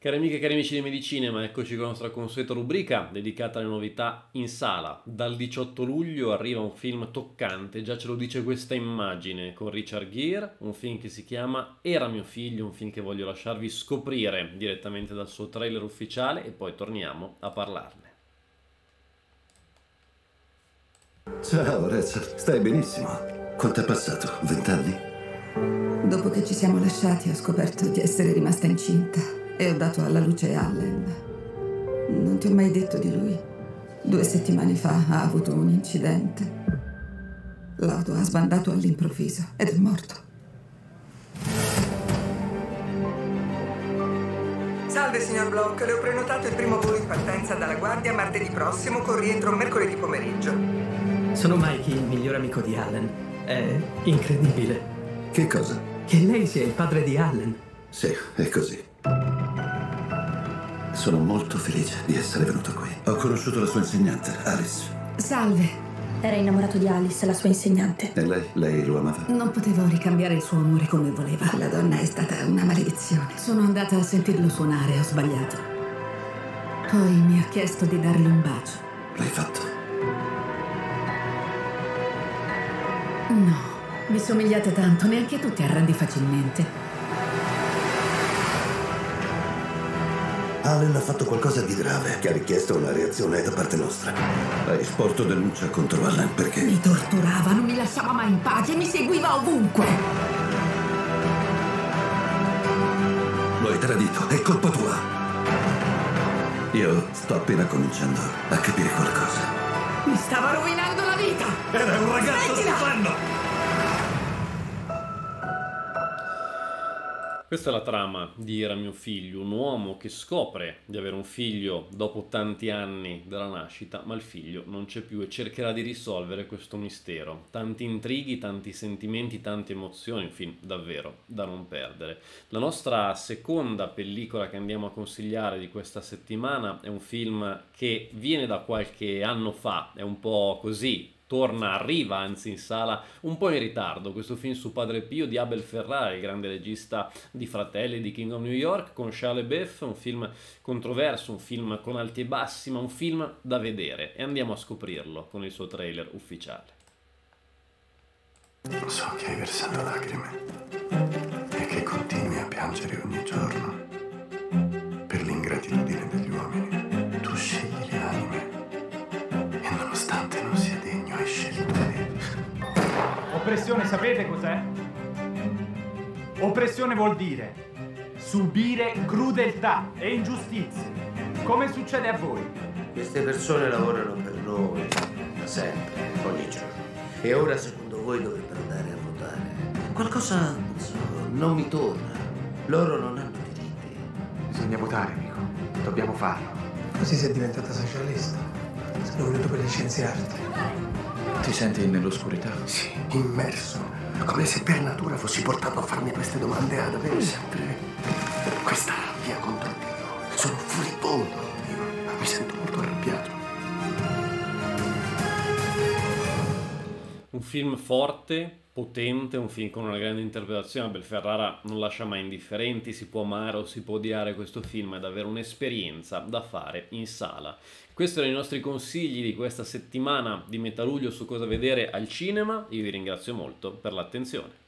Cari amiche e cari amici di Medicinema, eccoci con la nostra consueta rubrica dedicata alle novità in sala. Dal 18 luglio arriva un film toccante, già ce lo dice questa immagine, con Richard Gere, un film che si chiama Era mio figlio, un film che voglio lasciarvi scoprire direttamente dal suo trailer ufficiale e poi torniamo a parlarne. Ciao Reza, stai benissimo. Quanto è passato? Vent'anni? Dopo che ci siamo lasciati ho scoperto di essere rimasta incinta e ho dato alla luce Allen. Non ti ho mai detto di lui. Due settimane fa ha avuto un incidente. L'auto ha sbandato all'improvviso ed è morto. Salve signor Bloch, le ho prenotato il primo volo in partenza dalla Guardia martedì prossimo con rientro mercoledì pomeriggio. Sono Mikey, il miglior amico di Allen. È incredibile. Che cosa? Che lei sia il padre di Allen. Sì, è così. Sono molto felice di essere venuto qui. Ho conosciuto la sua insegnante, Alice. Salve. Era innamorato di Alice, la sua insegnante. E lei? Lei lo amava? Non potevo ricambiare il suo amore come voleva. Quella donna è stata una maledizione. Sono andata a sentirlo suonare, ho sbagliato. Poi mi ha chiesto di dargli un bacio. L'hai fatto? No, vi somigliate tanto, neanche tu ti arrendi facilmente. Allen ha fatto qualcosa di grave che ha richiesto una reazione da parte nostra. Hai sporto denuncia contro Allen perché? Mi torturava, non mi lasciava mai in pace, mi seguiva ovunque. Lo hai tradito, è colpa tua. Io sto appena cominciando a capire qualcosa. Mi stava rovinando la vita. Era un ragazzo Smettila! stupendo! Questa è la trama di Era mio figlio, un uomo che scopre di avere un figlio dopo tanti anni dalla nascita, ma il figlio non c'è più e cercherà di risolvere questo mistero. Tanti intrighi, tanti sentimenti, tante emozioni, un film davvero da non perdere. La nostra seconda pellicola che andiamo a consigliare di questa settimana è un film che viene da qualche anno fa, è un po' così, torna, arriva anzi in sala un po' in ritardo. Questo film su Padre Pio di Abel Ferrari, il grande regista di Fratelli di King of New York con Charles Beff, un film controverso, un film con alti e bassi, ma un film da vedere. E andiamo a scoprirlo con il suo trailer ufficiale. So che hai versato lacrime e che continui a piangere ogni giorno Oppressione sapete cos'è? Oppressione vuol dire subire crudeltà e ingiustizie, come succede a voi. Queste persone lavorano per noi da sempre, ogni giorno. E ora, secondo voi, dovrebbero andare a votare. Qualcosa, non so, non mi torna. Loro non hanno diritti. Bisogna votare, amico. Dobbiamo farlo. Così sei diventata socialista. Sono venuto per licenziarti. Ti senti nell'oscurità? Sì, immerso, come se per natura fossi portato a farmi queste domande ad avere sempre questa rabbia contro Dio. Sono furibondo, io mi sento molto arrabbiato. Un film forte, potente, un film con una grande interpretazione. Abel Ferrara non lascia mai indifferenti, si può amare o si può odiare questo film, è davvero un'esperienza da fare in sala. Questi erano i nostri consigli di questa settimana di metà luglio su cosa vedere al cinema. Io vi ringrazio molto per l'attenzione.